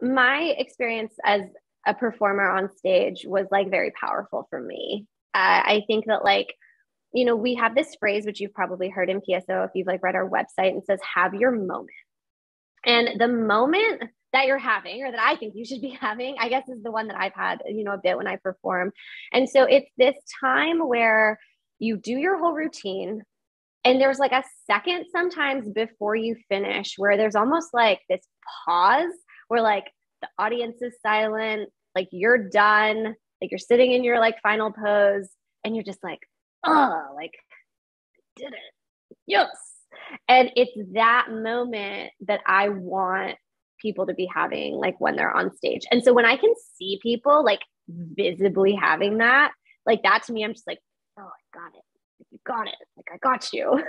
my experience as a performer on stage was like very powerful for me. Uh, I think that like, you know, we have this phrase which you've probably heard in PSO if you've like read our website and says have your moment. And the moment that you're having or that I think you should be having, I guess is the one that I've had, you know, a bit when I perform. And so it's this time where you do your whole routine and there's like a second sometimes before you finish where there's almost like this pause where like the audience is silent, like you're done, like you're sitting in your like final pose and you're just like, oh, like did it. Yes. And it's that moment that I want people to be having like when they're on stage. And so when I can see people like visibly having that, like that to me, I'm just like, oh, I got it. You got it. Like I got you.